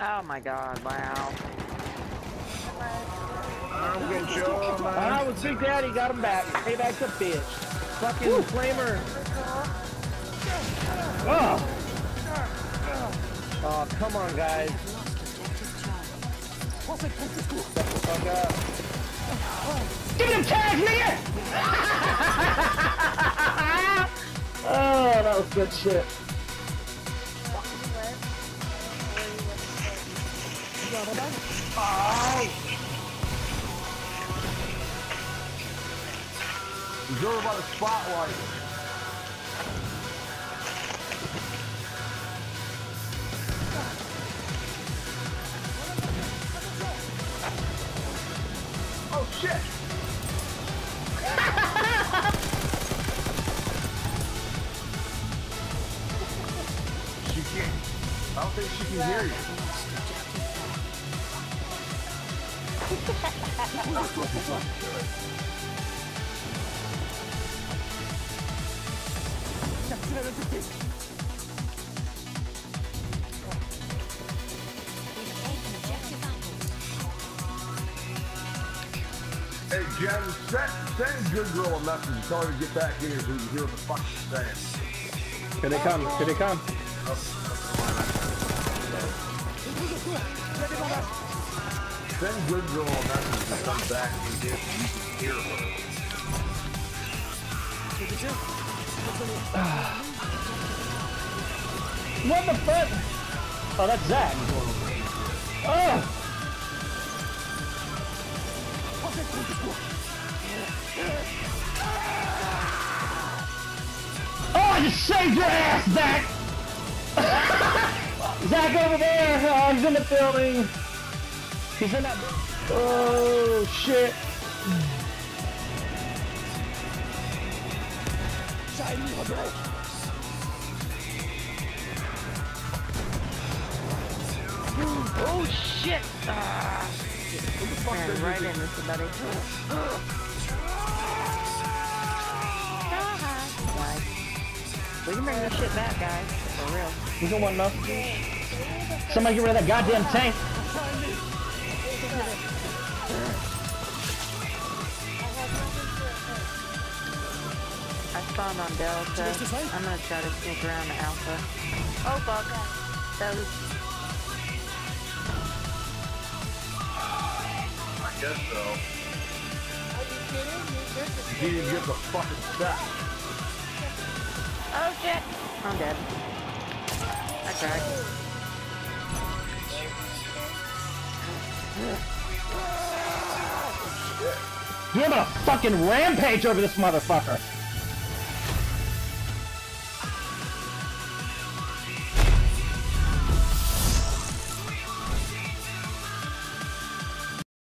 Oh my god, wow. I'm getting shot. Ah, with Big Daddy got him back. Payback's a bitch. Fucking flamer. Oh. Oh, come on, guys. Shut the fuck up. Give him tags, nigga! oh, that was good shit. He's over by the spotlight. Oh shit! she can't. I don't think she can hear you. Hey Jen, send, send Good Girl a message. Tell her to get back in here so we can hear what the fuck she's saying. Here they come. Here they come. Oh. To come back and get you hear her. What the fuck? Oh, that's Zach. Oh! Oh, I just saved your ass, Zach! Zach over there! Oh, he's in the building! He's in that... Oh, shit! Oh shit! Ah. Ran right into somebody. Nice. We can bring this shit back, guys. For real. He's in one enough. Somebody get rid of that goddamn tank! I spawned on Delta. I'm gonna try to sneak around to Alpha. Oh fuck. Those. I guess so. Are you kidding? He didn't get the fucking set. Oh shit! I'm dead. I tried. You're gonna fucking rampage over this motherfucker!